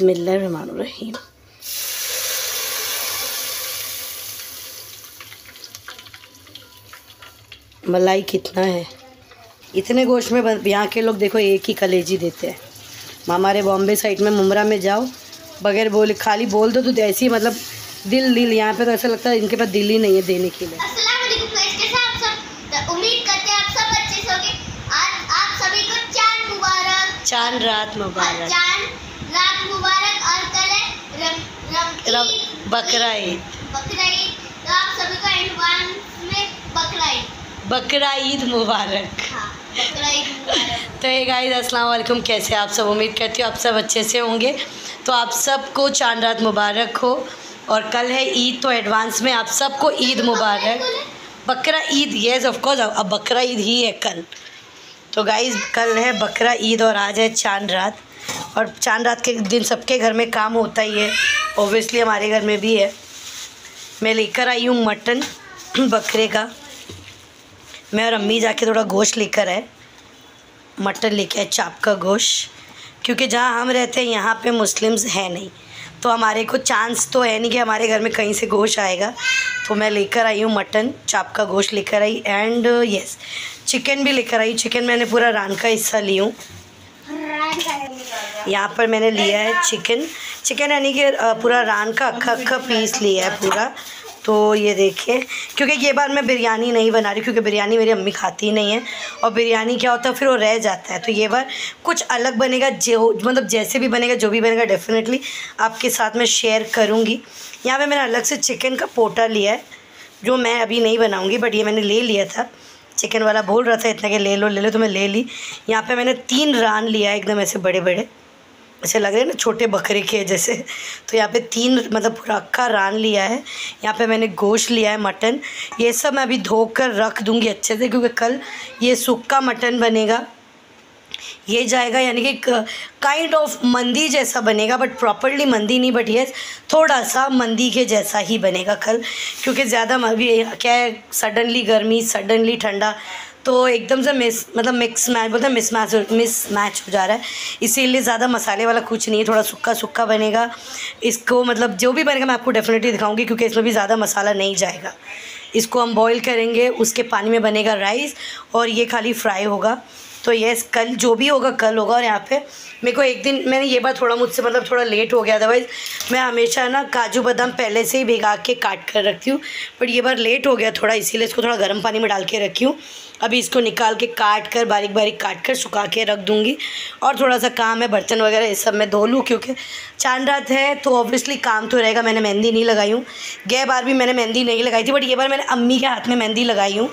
रहीम मलाई कितना है? इतने गोश्त में यहाँ के लोग देखो एक ही कलेजी देते हैं। हमारे बॉम्बे साइड में मुमरा में जाओ बगैर बोले खाली बोल दो तो ऐसी मतलब दिल दिल यहाँ पे तो ऐसा लगता है इनके पास दिल ही नहीं है देने के लिए। चाँद रात मुबारक चाँद रात मुबारक और कल है रम, बकरा ईद बकरा ईद तो आप सभी को एडवांस में बकरा ईद बकरा ईद मुबारक। हाँ बकरा ईद मुबारक। तो ये गाइस अस्सलाम वालेकुम कैसे आप सब? उम्मीद करती हूँ आप सब अच्छे से होंगे। तो आप सबको चाँद रात मुबारक हो। और कल है ईद तो एडवांस में आप सबको ईद मुबारक। बकरा ईद येस ऑफ़ कोर्स अब बकरा ईद ही है कल। तो गाइज़ कल है बकरा ईद और आज है चाँद रात। और चाँद रात के दिन सबके घर में काम होता ही है। ओबियसली हमारे घर में भी है। मैं लेकर आई हूँ मटन बकरे का। मैं और अम्मी जाके थोड़ा गोश्त लेकर आए। मटन लेके आए, चाप का गोश्त। क्योंकि जहाँ हम रहते हैं, यहाँ पे मुस्लिम्स हैं नहीं। तो हमारे को चांस तो है नहीं कि हमारे घर में कहीं से गोश्त आएगा। तो मैं लेकर आई हूँ मटन, चाप का गोश्त लेकर आई। एंड यस चिकन भी लेकर आई। चिकन मैंने पूरा रान का हिस्सा ली हूँ। यहाँ पर मैंने लिया है चिकन। चिकन यानी कि पूरा रान का अक्खा अक्खा पीस लिया है पूरा। तो ये देखिए, क्योंकि ये बार मैं बिरयानी नहीं बना रही, क्योंकि बिरयानी मेरी अम्मी खाती नहीं है। और बिरयानी क्या होता है, फिर वो रह जाता है। तो ये बार कुछ अलग बनेगा, जो मतलब जैसे भी बनेगा, जो भी बनेगा डेफिनेटली आपके साथ में शेयर करूँगी। यहाँ पर मैंने अलग से चिकन का पोटा लिया है, जो मैं अभी नहीं बनाऊँगी बट ये मैंने ले लिया था। चिकन वाला बोल रहा था, इतना कि ले लो ले लो तो मैं ले ली। यहाँ पे मैंने तीन रान लिया एकदम ऐसे बड़े बड़े ऐसे लग रहे हैं ना, छोटे बकरे के जैसे। तो यहाँ पे तीन मतलब पूरा रान लिया है। यहाँ पे मैंने गोश्त लिया है, मटन। ये सब मैं अभी धो कर रख दूँगी अच्छे से, क्योंकि कल ये सूखा मटन बनेगा। ये जाएगा, यानी कि काइंड ऑफ़ मंदी जैसा बनेगा बट प्रॉपरली मंदी नहीं बट ये थोड़ा सा मंदी के जैसा ही बनेगा कल क्योंकि ज़्यादा अभी क्या है सडनली गर्मी सडनली ठंडा तो एकदम से मिस मतलब मिक्स मैच बोलते हैं मिस मैच मिस मैच हो जा रहा है। इसीलिए ज़्यादा मसाले वाला कुछ नहीं है, थोड़ा सूखा सूखा बनेगा। इसको मतलब जो भी बनेगा, मैं आपको डेफिनेटली दिखाऊँगी, क्योंकि इसमें भी ज़्यादा मसाला नहीं जाएगा। इसको हम बॉईल करेंगे, उसके पानी में बनेगा राइस और ये खाली फ्राई होगा। तो यस कल जो भी होगा, कल होगा और यहाँ पे मेरे को एक दिन, मैंने ये बात थोड़ा मुझसे मतलब थोड़ा लेट हो गया अदरवाइज़ मैं हमेशा ना काजू बादाम पहले से ही भिगा के काट कर रखती हूँ बट ये बार लेट हो गया थोड़ा, इसीलिए इसको थोड़ा गर्म पानी में डाल के रखी हूँ। अभी इसको निकाल के काट कर, बारीक बारीक काट कर सुखा के रख दूँगी और थोड़ा सा काम है, बर्तन वगैरह ये सब मैं धो लूँ, क्योंकि चाँद रात है तो ऑब्वियसली काम तो रहेगा, मैंने मेहंदी नहीं लगाई हूँ। गए बार भी मैंने मेहंदी नहीं लगाई थी बट ये बार मैंने अम्मी के हाथ में मेहंदी लगाई हूँ,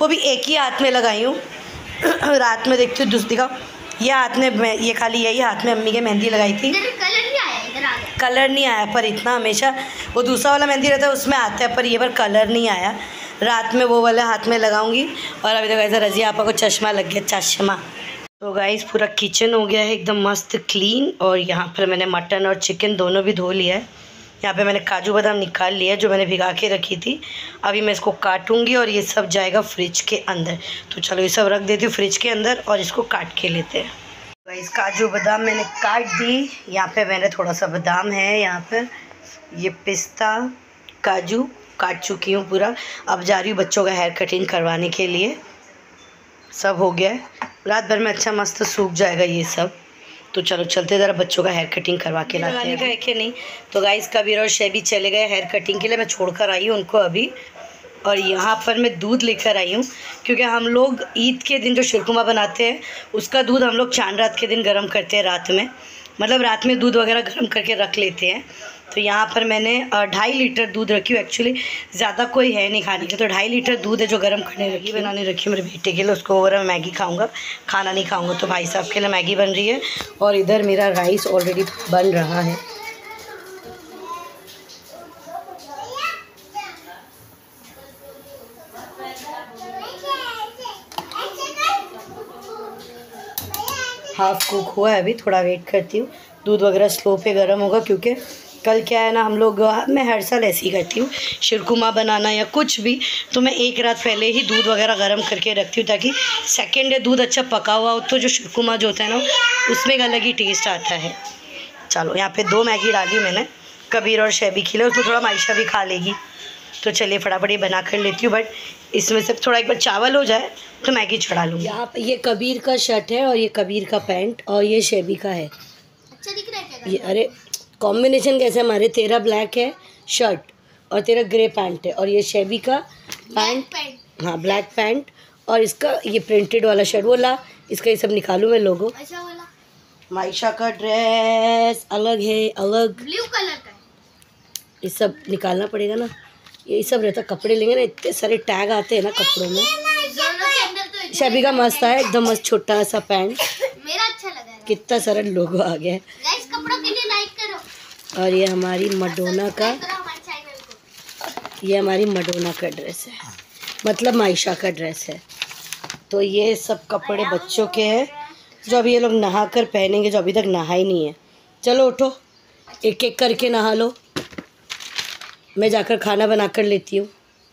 वो भी एक ही हाथ में लगाई हूँ। रात में देखती हूँ दूसरी दिखाओ ये हाथ में ये खाली यही हाथ में अम्मी के मेहंदी लगाई थी। कलर नहीं आया कलर नहीं आया पर इतना हमेशा। वो दूसरा वाला मेहंदी रहता है उसमें आता है पर ये बार कलर नहीं आया। रात में वो वाले हाथ में लगाऊँगी और अभी तक ऐसा रजिया आपा को चश्मा लग गया चश्मा। तो गाइस पूरा किचन हो गया है एकदम मस्त क्लीन और यहाँ पर मैंने मटन और चिकन दोनों भी धो लिया है। यहाँ पे मैंने काजू बादाम निकाल लिया, जो मैंने भिगा के रखी थी। अभी मैं इसको काटूँगी और ये सब जाएगा फ्रिज के अंदर। तो चलो ये सब रख देती हूँ फ्रिज के अंदर और इसको काट के लेते हैं। इस काजू बादाम मैंने काट दी। यहाँ पे मैंने थोड़ा सा बादाम है, यहाँ पर ये पिस्ता, काजू काट चुकी हूँ पूरा। अब जा रही हूँ बच्चों का हेयर कटिंग करवाने के लिए। सब हो गया है। रात भर में अच्छा मस्त सूख जाएगा ये सब। तो चलो चलते ज़रा बच्चों का हेयर कटिंग करवा के लाते हैं। है कि नहीं? तो गाइस कबीर और शेबी चले गए हेयर कटिंग के लिए। मैं छोड़ कर आई हूँ उनको अभी। और यहाँ पर मैं दूध लेकर आई हूँ क्योंकि हम लोग ईद के दिन जो शिरकुमा बनाते हैं उसका दूध हम लोग चाँद रात के दिन गर्म करते हैं रात में। मतलब रात में दूध वगैरह गर्म करके रख लेते हैं। तो यहाँ पर मैंने ढाई लीटर दूध रखी हूँ एक्चुअली ज़्यादा कोई है नहीं खाने के तो ढाई लीटर दूध है जो गर्म करने रखी बनाने रखी मेरे बेटे के लिए। उसको और मैं मैगी खाऊँगा, खाना नहीं खाऊँगा। तो भाई साहब के लिए मैगी बन रही है और इधर मेरा राइस ऑलरेडी बन रहा है। हाफ़ कुक हुआ है अभी, थोड़ा वेट करती हूँ। दूध वगैरह स्लो पे गर्म होगा क्योंकि कल क्या है ना हम लोग मैं हर साल ऐसे ही करती हूँ शिरकुमा बनाना या कुछ भी तो मैं एक रात पहले ही दूध वगैरह गर्म करके रखती हूँ ताकि सेकेंड डे दूध अच्छा पका हुआ हो तो जो शिरकुमा जो होता है ना उसमें एक अलग ही टेस्ट आता है। चलो यहाँ पे दो मैगी डाली मैंने कबीर और शैबी लिए उसमें थोड़ा मायशा भी खा लेगी। तो चलिए फटाफट ये बना कर लेती हूँ बट इसमें से थोड़ा एक बार चावल हो जाए तो मैगी चढ़ा लूँगी। यहाँ पे ये कबीर का शर्ट है और ये कबीर का पैंट और ये शेबी का है। अच्छा दिख रहा है क्या? ये अरे कॉम्बिनेशन कैसे हमारे तेरा ब्लैक है शर्ट और तेरा ग्रे पैंट है और ये शेबी का पैंट हाँ ब्लैक पैंट और इसका ये प्रिंटेड वाला शर्ट वो ला इसका ये सब निकालू मैं लोगो। अच्छा माइशा का ड्रेस अलग है अलग। ब्लू कलर का ये सब निकालना पड़ेगा ना। ये सब रहता कपड़े लेंगे ना इतने सारे टैग आते हैं ना कपड़ों में। अंदर तो इतना- का मस्त है एकदम मस्त छोटा सा पैंट मेरा अच्छा लगा कितना सारा लोगो आ गया है गाइस कपड़ों के लिए लाइक करो और ये हमारी मडोना का ये हमारी मडोना का ड्रेस है। मतलब माइशा का ड्रेस है। तो ये सब कपड़े बच्चों के हैं। जो अभी ये लोग नहा कर पहनेंगे जो अभी तक नहा ही नहीं है। चलो उठो। एक एक करके नहा लो। मैं जाकर खाना बना कर लेती हूँ।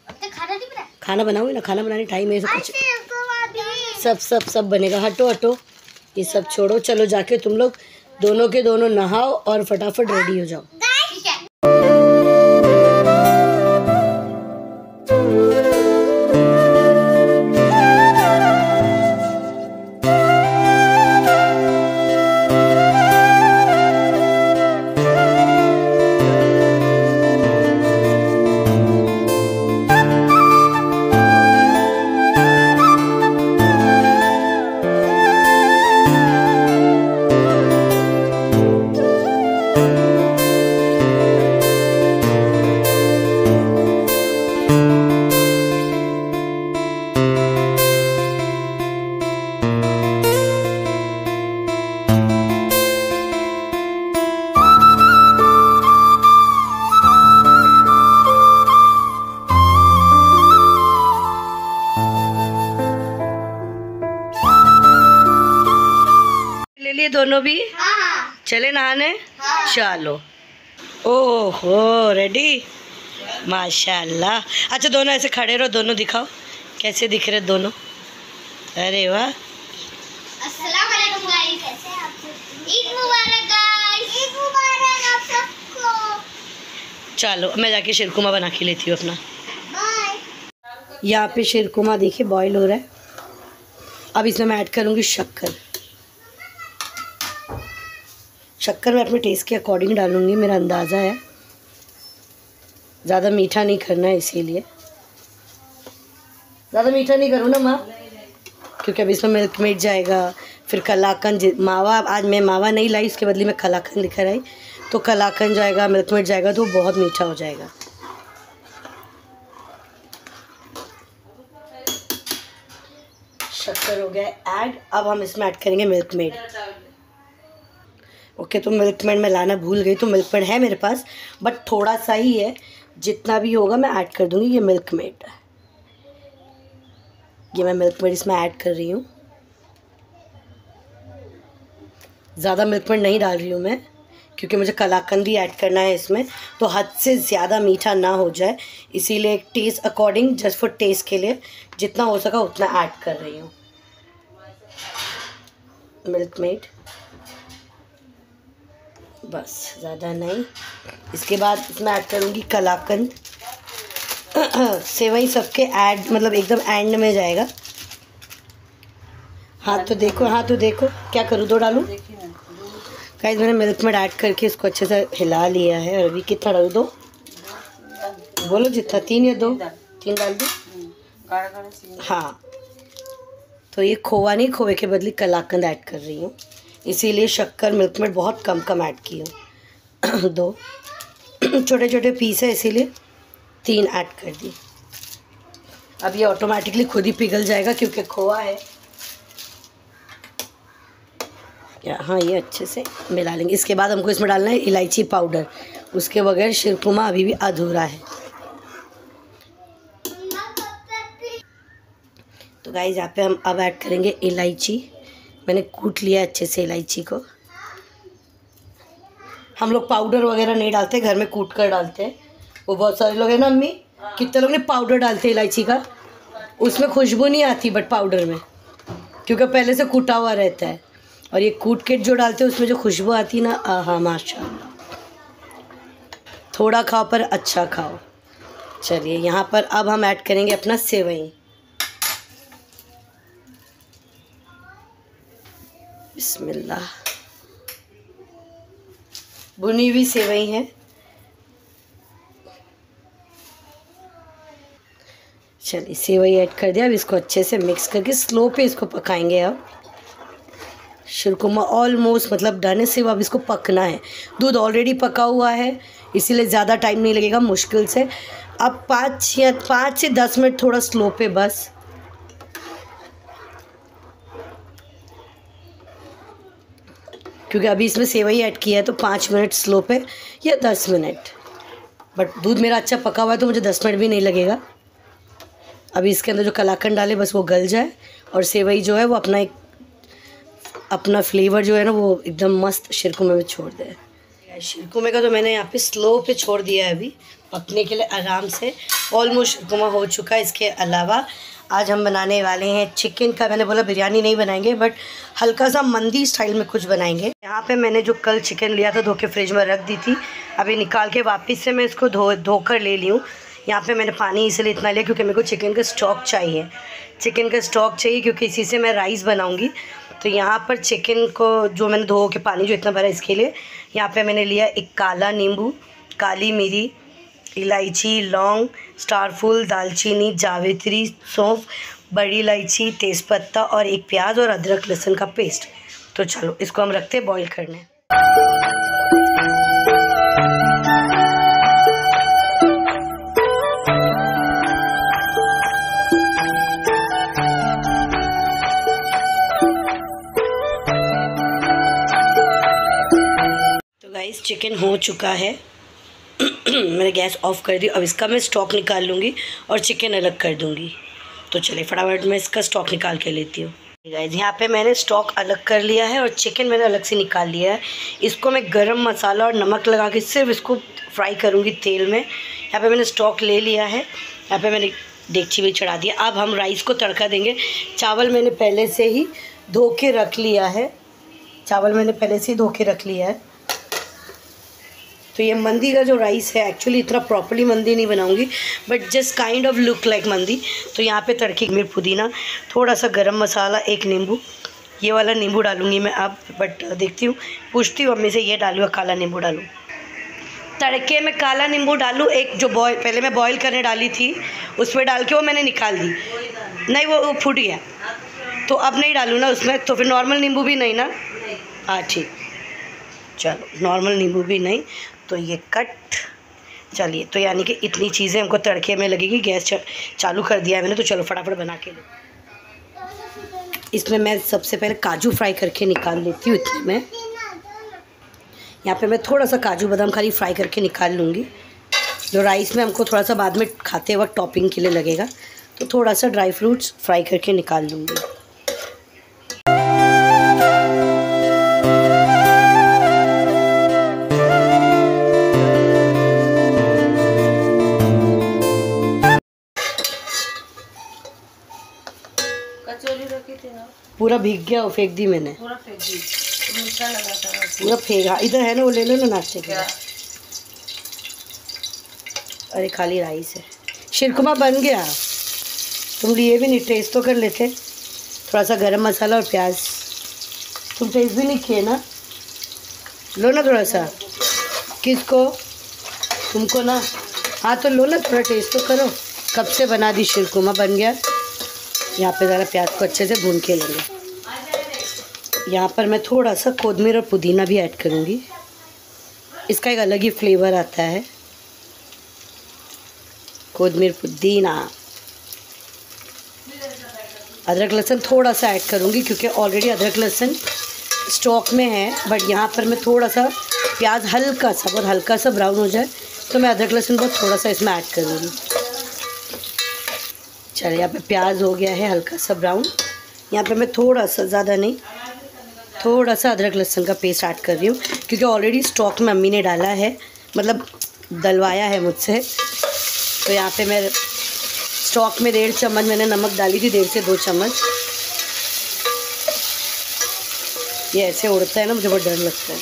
खाना नहीं बना खाना बनाऊँगी ना? खाना बनाने टाइम है कुछ। सब सब सब बनेगा। हटो हटो। ये सब छोड़ो। चलो जाके तुम लोग दोनों के दोनों नहाओ और फटाफट रेडी हो जाओ। दोनों भी? हाँ चले नहाने? हाँ। चलो। ओहो रेडी माशाल्लाह। अच्छा दोनों ऐसे खड़े रहो दोनों दिखाओ। कैसे दिख रहे दोनों? अरे वाह। अस्सलाम वालेकुम गाइस कैसे हैं आप मुबारक गाइस। मुबारक आप सबको। चलो मैं जाके शिरकुमा बना के लेती हूँ अपना। यहाँ पे शिरकुमा देखिए बॉईल हो रहा है। अब इसमें मैं ऐड करूँगी शक्कर। शक्कर मैं अपने टेस्ट के अकॉर्डिंग डालूँगी, मेरा अंदाज़ा है। ज़्यादा मीठा नहीं करना है इसीलिए। ज़्यादा मीठा नहीं करूँ ना, माँ? क्योंकि अब इसमें मिल्क मेड जाएगा। फिर कलाकंद जि- मावा, आज मैं मावा नहीं लाई उसके बदले में कलाकंद लेकर आई। तो कलाकंद जाएगा मिल्क मेड जाएगा तो बहुत मीठा हो जाएगा। शक्कर हो गया ऐड अब हम इसमें ऐड करेंगे मिल्क मेड ओके तो मिल्क मेड मैं लाना भूल गई तो मिल्क मेड है मेरे पास बट थोड़ा सा ही है, जितना भी होगा मैं ऐड कर दूँगी, ये मिल्क मेड ये मैं मिल्क मेड इसमें ऐड कर रही हूँ। ज़्यादा मिल्क मेड नहीं डाल रही हूँ मैं, क्योंकि मुझे कलाकंद भी ऐड करना है इसमें तो हद से ज़्यादा मीठा ना हो जाए, इसीलिए taste according just for taste के लिए, जितना हो सका उतना ऐड कर रही हूँ। मिल्क मेड बस, ज़्यादा नहीं। इसके बाद इसमें ऐड करूँगी कलाकंद। सेवई सबके ऐड मतलब एकदम एंड में जाएगा। हाँ तो देखो हाँ तो देखो। क्या करूँ, दो डालूँ? गाइस मैंने मिल्क में ऐड करके इसको अच्छे से हिला लिया है। और अभी कितना डाल, दो? बोलो, जितना, तीन या दो? तीन डाल दो? हाँ। तो ये खोवा नहीं खोए के बदले कलाकंद ऐड कर रही हूँ। इसीलिए शक्कर मिल्क में बहुत कम कम ऐड की हूँ। दो। छोटे छोटे पीस है, इसीलिए तीन ऐड कर दी अब ये ऑटोमेटिकली खुद ही पिघल जाएगा क्योंकि खोआ है। या हाँ ये अच्छे से मिला लेंगे। इसके बाद हमको इसमें डालना है इलायची पाउडर उसके बगैर शिरकुमा अभी भी अधूरा है। तो गाइज़ यहाँ पे हम अब ऐड करेंगे इलायची। मैंने कूट लिया अच्छे से इलायची को। हम लोग पाउडर वगैरह नहीं डालते, घर में कूट कर डालते हैं। वो बहुत सारे लोग हैं ना अम्मी? कितने लोग ने पाउडर डालते इलायची का? उसमें खुशबू नहीं आती बट पाउडर में। क्योंकि पहले से कूटा हुआ रहता है। और ये कूट किट जो डालते हैं, उसमें जो खुशबू आती है ना हाँ माशा थोड़ा खाओ पर अच्छा खाओ। चलिए, यहाँ पर अब हम ऐड करेंगे अपना सेवई। बिस्मिल्लाह। भुनी हुई सेवई है। चलिए, सेवई ऐड कर दिया। अब इसको अच्छे से मिक्स करके स्लो पे इसको पकाएँगे अब। शिरकुमा ऑलमोस्ट मतलब डन है सिर्फ़ अब इसको पकना है। दूध ऑलरेडी पका हुआ है, इसीलिए ज़्यादा टाइम नहीं लगेगा, मुश्किल से। अब पाँच या पाँच से दस मिनट थोड़ा स्लो पे बस। क्योंकि अभी इसमें सेवई ऐड किया है तो पाँच मिनट स्लो पे या दस मिनट। बट दूध मेरा अच्छा पका हुआ है तो मुझे दस मिनट भी नहीं लगेगा। अभी इसके अंदर जो कलाकंद डाले, बस वो गल जाए और सेवई जो है वो अपना एक, अपना फ्लेवर जो है ना वो एकदम मस्त शिरकुमे में छोड़ दे। शिरकुमे का तो मैंने यहाँ पे स्लो पे छोड़ दिया है अभी, पकने के लिए आराम से। ऑलमोस्ट शिरकुमा हो चुका है। इसके अलावा आज हम बनाने वाले हैं चिकन का। मैंने बोला बिरयानी नहीं बनाएँगे बट हल्का सा मंदी स्टाइल में कुछ बनाएँगे। यहाँ पे मैंने जो कल चिकन लिया था धो के फ्रिज में रख दी थी। अभी निकाल के वापस से मैं इसको धो, धोकर ले ली हूँ। यहाँ पे मैंने पानी इसलिए इतना लिया क्योंकि मेरे को चिकन का स्टॉक चाहिए। चिकन का स्टॉक चाहिए क्योंकि इसी से मैं राइस बनाऊँगी। तो यहाँ पर चिकन को जो मैंने धो के पानी जो इतना भरा इसके लिए, यहाँ पर मैंने लिया एक काला नींबू, काली मिरी इलायची, लौंग स्टार फूल दालचीनी, जावित्री सौंफ, बड़ी इलायची, तेज़पत्ता और एक प्याज और अदरक लहसुन का पेस्ट। तो चलो, इसको हम रखते बॉईल करने। तो गाइस चिकन हो चुका है। मैंने गैस ऑफ़ कर दी, अब इसका मैं स्टॉक निकाल लूँगी और चिकन अलग कर दूँगी। तो चलिए फटाफट मैं इसका स्टॉक निकाल के लेती हूँ। गाइस यहाँ पे मैंने स्टॉक अलग कर लिया है और चिकन मैंने अलग से निकाल लिया है। इसको मैं गरम मसाला और नमक लगा के सिर्फ़ इसको फ्राई करूँगी तेल में। यहाँ पे मैंने स्टॉक ले लिया है। यहाँ पे मैंने डेगची भी चढ़ा दिया अब हम राइस को तड़का देंगे। चावल मैंने पहले से ही धो के रख लिया है। चावल मैंने पहले से ही धो के रख लिया है। तो ये मंदी का जो राइस है एक्चुअली इतना प्रॉपरली मंदी नहीं बनाऊँगी but just kind of look like मंदी। तो यहाँ पे तड़के मिर्च पुदीना थोड़ा सा गरम मसाला एक नींबू ये वाला नींबू डालूँगी मैं अब बट देखती हूँ। पूछती हूँ अम्मी से ये डालूँ काला नींबू डालूँ? तड़के में काला नींबू डालूँ एक जो बॉय पहले मैं बॉयल करने डाली थी उस पर डाल के वो मैंने निकाल दी। नहीं वो, वो फूट गया तो अब नहीं डालूँ ना उसमें तो फिर नॉर्मल नींबू भी नहीं ना? हाँ ठीक। चलो नॉर्मल नींबू भी नहीं। तो ये कट चलिए तो यानी कि इतनी चीज़ें हमको तड़के में लगेगी, गैस चालू कर दिया है मैंने तो चलो फटाफट बना के लो इसमें मैं सबसे पहले काजू फ्राई करके निकाल लेती हूँ इतने में। यहाँ पे मैं थोड़ा सा काजू बादाम खाली फ्राई करके निकाल लूँगी। जो राइस में हमको थोड़ा सा बाद में खाते वक्त टॉपिंग के लिए लगेगा तो थोड़ा सा ड्राई फ्रूट्स फ्राई करके निकाल लूँगी। भीग गया और फेंक दी मैंने। पूरा फेंक दी। पूरा फेंका इधर है ना वो ले लो ना नाश्ते के अरे खाली राइस है। शिरकुमा बन गया। तुम लिए भी नहीं टेस्ट तो कर लेते। थोड़ा सा गरम मसाला और प्याज। तुम टेस्ट भी नहीं किए ना? लो ना थोड़ा सा किसको? तुमको ना। हाँ तो लो ना थोड़ा टेस्ट तो करो। कब से बना दी शिरकुमा बन गया? यहाँ पे ज़रा प्याज को अच्छे से भून के लेंगे। यहाँ पर मैं थोड़ा सा कोदमीर और पुदीना भी ऐड करूँगी। इसका एक अलग ही फ्लेवर आता है। कोदमीर, पुदीना। अदरक, लहसुन थोड़ा सा ऐड करूँगी क्योंकि ऑलरेडी अदरक, लहसुन स्टॉक में है बट यहाँ पर मैं थोड़ा सा प्याज हल्का सा बहुत हल्का सा ब्राउन हो जाए तो मैं अदरक, लहसुन बहुत थोड़ा सा इसमें ऐड करूँगी। चलिए, यहाँ पे प्याज हो गया है हल्का सा ब्राउन। यहाँ पे मैं थोड़ा सा, ज़्यादा नहीं थोड़ा सा अदरक लहसुन का पेस्ट ऐड कर रही हूँ, क्योंकि ऑलरेडी स्टॉक में अम्मी ने डाला है मतलब डलवाया है मुझसे। तो यहाँ पे मैं स्टॉक में डेढ़ चम्मच मैंने नमक डाली थी, डेढ़ से दो चम्मच। ये ऐसे उड़ता है ना, मुझे बहुत डर लगता है।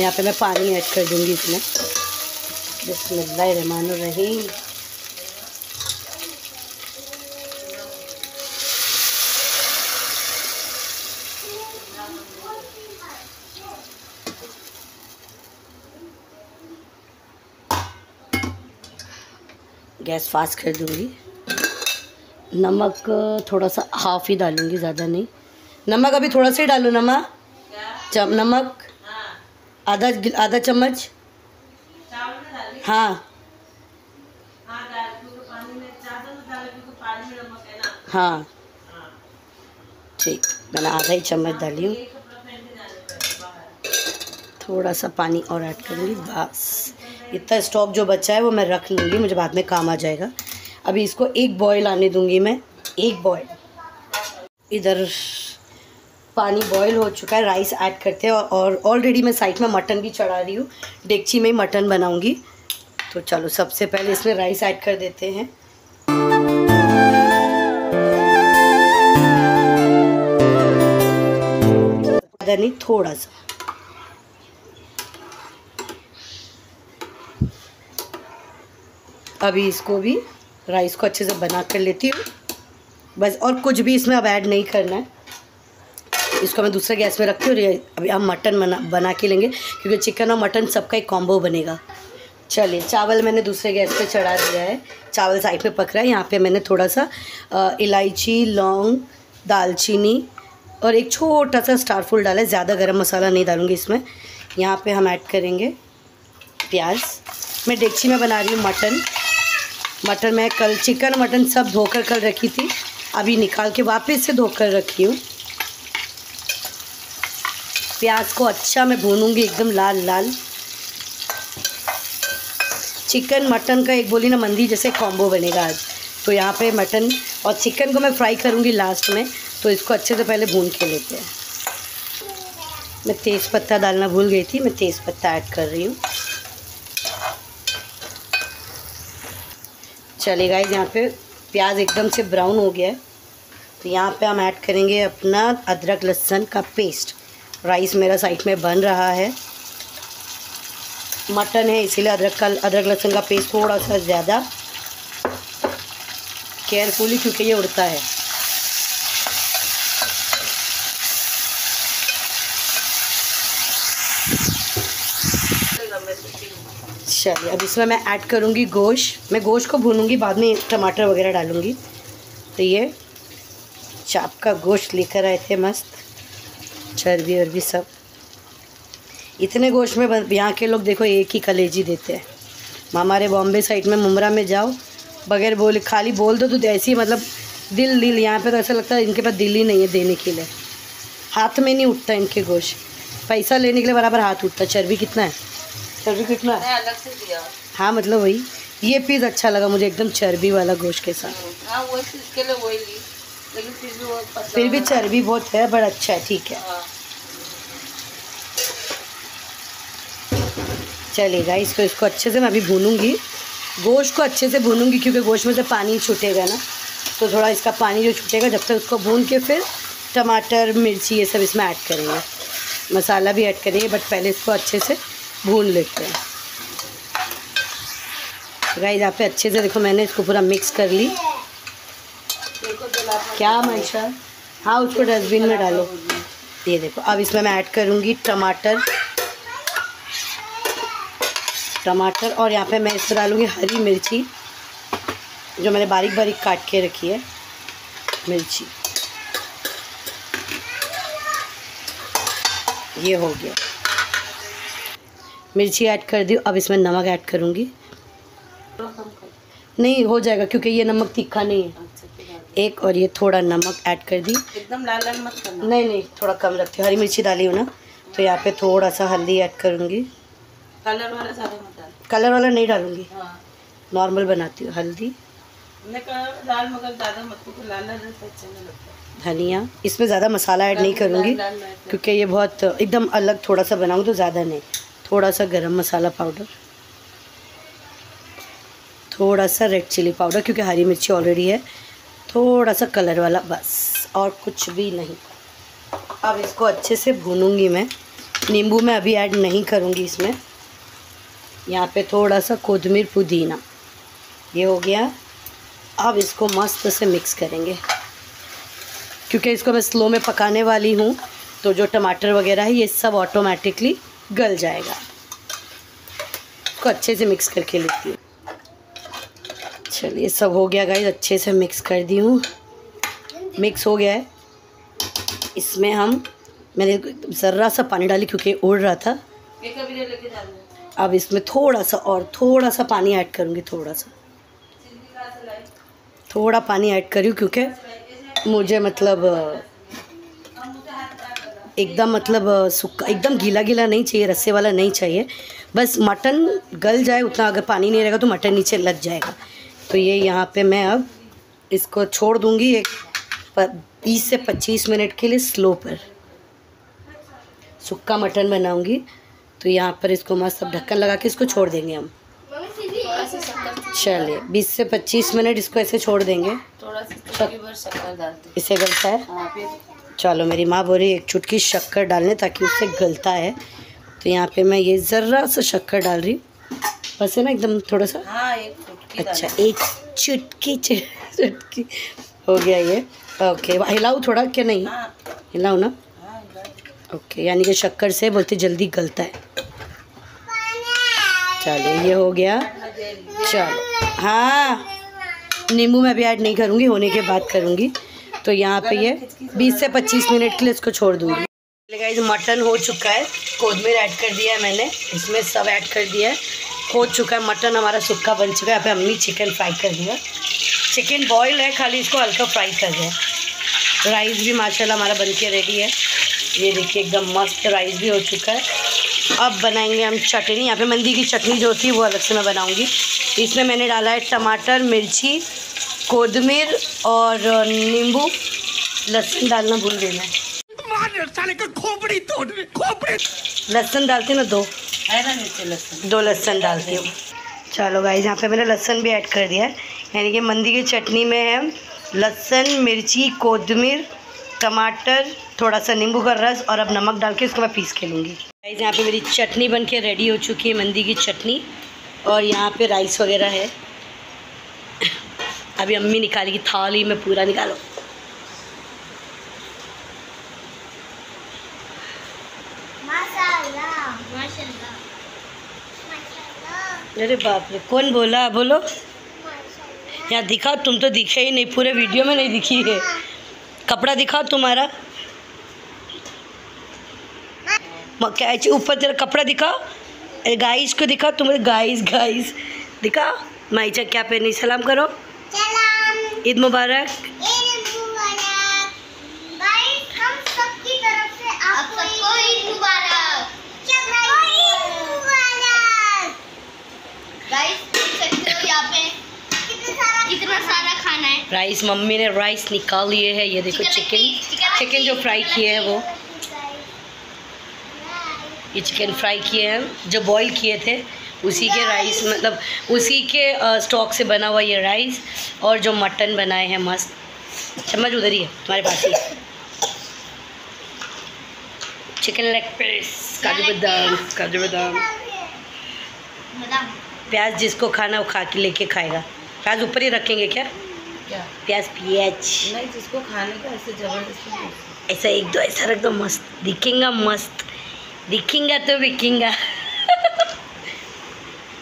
यहाँ पे मैं पानी ऐड कर दूँगी इसमें। बिस्मिल्लाहिर्रहमानिर्रहीम गैस फास्ट कर दूँगी। नमक थोड़ा सा हाफ़ ही डालूँगी, ज़्यादा नहीं। नमक अभी थोड़ा सा ही डालूँ नमक चम, नमक। आधा आधा चम्मच। हाँ। हाँ। ठीक, मैंने आधा ही चम्मच डाली हूँ। थोड़ा सा पानी और ऐड करूँगी, बस। इतना स्टॉक जो बचा है वो मैं रख लूँगी, मुझे बाद में काम आ जाएगा। अभी इसको एक बॉयल आने दूँगी मैं, एक बॉयल इधर पानी बॉयल हो चुका है राइस ऐड करते हैं और ऑलरेडी मैं साइड में मटन भी चढ़ा रही हूँ। डेगची में ही मटन बनाऊँगी। तो चलो, सबसे पहले इसमें राइस ऐड कर देते हैं। थोड़ा सा। अभी इसको भी राइस को अच्छे से बना कर लेती हूँ। बस और कुछ भी इसमें अब ऐड नहीं करना है। इसको मैं दूसरे गैस में रखती हूँ अभी हम मटन बना बना के लेंगे, क्योंकि चिकन और मटन सबका एक कॉम्बो बनेगा। चलिए, चावल मैंने दूसरे गैस पे चढ़ा दिया है। चावल साइड में पक रहा है। यहाँ पे मैंने थोड़ा सा इलायची, लौंग, दालचीनी और एक छोटा सा स्टार फूल डाला है। ज़्यादा गरम मसाला नहीं डालूँगी इसमें। यहाँ पे हम ऐड करेंगे प्याज। मैं डेगची में बना रही हूँ मटन मटन मैं कल चिकन मटन सब धोकर कल रखी थी। अभी निकाल के वापस से धोकर रखी हूँ। प्याज को अच्छा मैं भूनूँगी एकदम लाल लाल। चिकन मटन का एक बोली ना मंदी जैसे कॉम्बो बनेगा आज। तो यहाँ पे मटन और चिकन को मैं फ्राई करूँगी लास्ट में। तो इसको अच्छे से पहले भून के लेते हैं। मैं तेज़ पत्ता डालना भूल गई थी, मैं तेज़ पत्ता ऐड कर रही हूँ। चलिए गाइज़ यहाँ पे प्याज एकदम से ब्राउन हो गया है। तो यहाँ पे हम ऐड करेंगे अपना अदरक लहसन का पेस्ट राइस मेरा साइड में बन रहा है। मटन है, इसीलिए अदरक का, अदरक लहसन का पेस्ट थोड़ा सा ज़्यादा केयरफुली क्योंकि ये उड़ता है। चलिए, अब इसमें मैं ऐड करूँगी गोश्त। मैं गोश्त को भूनूँगी, बाद में टमाटर वगैरह डालूँगी। तो ये चाप का गोश्त लेकर आए थे मस्त। चर्बी वर्बी सब। इतने गोश्त में यहाँ के लोग देखो, एक ही कलेजी देते हैं। हमारे बॉम्बे साइड में मुमरा में जाओ। बगैर बोले, खाली बोल दो तो ऐसी मतलब दिल दिल। यहाँ पे तो ऐसा लगता है इनके पास दिल ही नहीं है देने के लिए। हाथ में नहीं उठता इनके गोश्त। पैसा लेने के लिए बराबर हाथ उठता चर्बी कितना है? चर्बी कितना? है अलग से दिया। हाँ मतलब वही। ये पीस अच्छा लगा मुझे एकदम चर्बी वाला गोश्त के साथ। हाँ वो इसके लिए वही ली। लेकिन फिर भी वो फिर भी चर्बी बहुत है बड़ा अच्छा है ठीक है। हाँ। चलेगा इसको इसको अच्छे से मैं अभी भूनूँगी। गोश्त को अच्छे से भूनूँगी क्योंकि गोश्त में से पानी छूटेगा ना। तो थोड़ा इसका पानी जो छूटेगा जब तक उसको भून के फिर टमाटर मिर्ची ये सब इसमें ऐड करेंगे। मसाला भी ऐड करेंगे बट पहले इसको अच्छे से भून लेते हैं। गाइस यहाँ पे अच्छे से देखो मैंने इसको पूरा मिक्स कर ली। क्या मैशा? हाँ उसको डस्टबिन में डालो। ये देखो, अब इसमें मैं ऐड करूँगी टमाटर। टमाटर, और यहाँ पे मैं इसमें डालूँगी हरी मिर्ची, जो मैंने बारीक बारीक काट के रखी है, मिर्ची। ये हो गया। मिर्ची ऐड कर दी अब इसमें नमक ऐड करूँगी। नहीं हो जाएगा क्योंकि ये नमक तीखा नहीं है। एक और ये थोड़ा नमक ऐड कर दी। एकदम लाल लाल मत करना। नहीं नहीं थोड़ा कम रखती हूँ। हरी मिर्ची डाली हो ना तो यहाँ पे थोड़ा सा हल्दी ऐड करूँगी। कलर वाला ज़्यादा मत डाल। कलर वाला नहीं डालूँगी। हाँ। नॉर्मल बनाती हूँ हल्दी। लाल मगर ज़्यादा मत क्योंकि लाल लाल अच्छा नहीं लगता। धनिया। इसमें ज़्यादा मसाला ऐड नहीं करूँगी क्योंकि ये बहुत एकदम अलग थोड़ा सा बनाऊँगी तो ज़्यादा नहीं। थोड़ा सा गरम मसाला पाउडर, थोड़ा सा रेड चिली पाउडर क्योंकि हरी मिर्ची ऑलरेडी है, थोड़ा सा कलर वाला बस, और कुछ भी नहीं। अब इसको अच्छे से भूनूँगी मैं। नींबू मैं अभी ऐड नहीं करूँगी इसमें। यहाँ पे थोड़ा सा कोतमीर पुदीना, ये हो गया। अब इसको मस्त से मिक्स करेंगे। क्योंकि इसको मैं स्लो में पकाने वाली हूँ तो जो टमाटर वगैरह है, ये सब ऑटोमेटिकली गल जाएगा। इसको अच्छे से मिक्स करके लेती हूँ। चलिए सब हो गया गाइस अच्छे से मिक्स कर दी हूँ। मिक्स हो गया है। इसमें हम मैंने ज़र्रा सा पानी डाली क्योंकि उड़ रहा था। अब इसमें थोड़ा सा और थोड़ा सा पानी ऐड करूँगी थोड़ा सा। थोड़ा पानी ऐड करी क्योंकि मुझे मतलब एकदम मतलब सूखा एकदम गीला गीला नहीं चाहिए रस्से वाला नहीं चाहिए। बस मटन गल जाए उतना अगर पानी नहीं रहेगा तो मटन नीचे लग जाएगा। तो ये यहाँ पे मैं अब इसको छोड़ दूँगी एक बीस से पच्चीस मिनट के लिए स्लो पर। सूखा मटन बनाऊँगी। तो यहाँ पर इसको मस्त अब ढक्कन लगा के इसको छोड़ देंगे हम। चलिए बीस से पच्चीस मिनट इसको ऐसे छोड़ देंगे। थोड़ा सा इसे गलता है हाँ चलो मेरी माँ बोल रही है एक चुटकी शक्कर डालने ताकि उससे गलता है। तो यहाँ पे मैं ये ज़रा सा शक्कर डाल रही हूँ। बस है ना एकदम थोड़ा सा? हाँ एक चुटकी अच्छा एक चुटकी चुटकी। हो गया ये। ओके हिलाऊँ थोड़ा क्या नहीं? हाँ। हिलाऊँ ना। हाँ ओके यानी कि शक्कर से बोलते जल्दी गलता है। चलिए ये हो गया। चलो। हाँ नींबू मैं भी ऐड नहीं करूँगी होने के बाद करूँगी। तो यहाँ पे ये 20 से 25 मिनट के लिए इसको छोड़ दूँगी गाइस मटन हो चुका है। कोदमीर ऐड कर दिया है मैंने। इसमें सब ऐड कर दिया है। हो चुका है मटन, हमारा सूखा बन चुका है। यहाँ पे अम्मी चिकन फ्राई कर दिया। चिकन बॉयल है, खाली इसको हल्का फ्राई कर दिया। राइस भी माशाल्लाह हमारा बन के रेडी है। ये देखिए, एकदम मस्त राइस भी हो चुका है। अब बनाएँगे हम चटनी। यहाँ पे मंदी की चटनी जो होती है, वो अलग से मैं बनाऊँगी। इसमें मैंने डाला है टमाटर, मिर्ची कोदमीर और नींबू लहसुन डालना भूल गई मैं। लहसुन डालती हूँ ना दो। है ना नीचे लहसुन? दो लहसुन डालती हूँ। चलो गाइस यहाँ पे मैंने लहसुन भी ऐड कर दिया है। यानी कि मंदी की चटनी में है। लहसुन मिर्ची कोदमीर टमाटर थोड़ा सा नींबू का रस और अब नमक डाल के इसको मैं पीस के लूँगी। गाइस यहाँ पे मेरी चटनी बन के रेडी हो चुकी है मंदी की चटनी। और यहाँ पे राइस वगैरह है। अभी अम्मी निकालेगी थाली में पूरा निकालो। माशाल्लाह माशाल्लाह माशाल्लाह। अरे बाप रे कौन बोला? बोलो। यहाँ दिखाओ तुम तो दिखे ही नहीं पूरे वीडियो में नहीं दिखी है। कपड़ा दिखाओ तुम्हारा। म- क्या ऊपर तेरा कपड़ा दिखाओ। गाइस को दिखाओ तुम्हारे गाइस गाइस दिखाओ। माइचा क्या पहनी सलाम करो। ईद मुबारक। ईद मुबारक। गाइस हम सबकी तरफ़ से आपको सबको ईद मुबारक। सबको ईद मुबारक। गाइस देख सकते हो यहाँ पे कितना सारा खाना है। राइस मम्मी ने राइस निकाल लिए है। ये देखो चिकन चिकन जो फ्राई किए हैं वो। ये चिकन फ्राई किए हैं। जो बॉईल किए थे। उसी के राइस मतलब उसी के स्टॉक से बना हुआ ये राइस और जो मटन बनाए हैं मस्त। चम्मच उधर ही है तुम्हारे पास ही चिकन लेग पीस काजू बादाम काजू बादाम। प्याज जिसको खाना वो खा के लेके खाएगा। प्याज ऊपर ही रखेंगे क्या? क्या? प्याज प्याज। नहीं जिसको खाने का ऐसे ज़बरदस्ती ऐसा एक दो ऐसा रख दो मस्त। दिखेगा मस्त। दिखेगा तो बिकेगा।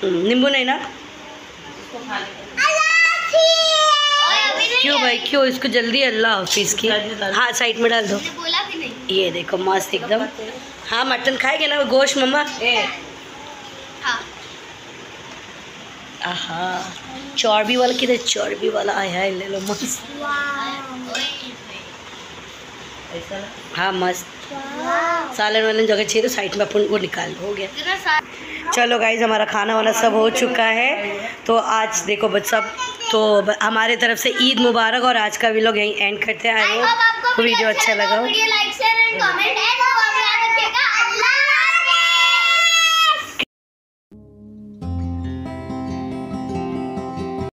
नींबू नहीं ना? का क्यों भाई क्यों इसको जल्दी? अल्लाह हाफिज की। साइड में डाल। हाँ साइड में डाल दो। बोला भी नहीं? ये देखो मस्त एकदम। हाँ मटन खाएँगे ना गोश्त मम्मा? ए। हाँ। आहा चर्बी वाला किधर चर्बी वाला आया है? ले लो मस्त। हाँ मस्त। सालन वालन जगह चाहिए तो साइड में अपन वो निकाल हो गया। चलो गाइज़ हमारा खाना वाना सब हो चुका है। तो आज देखो बच सब तो हमारे तरफ़ से ईद मुबारक और आज का भी लोग यहीं एंड करते हैं। आई होप वीडियो अच्छा लगा हो।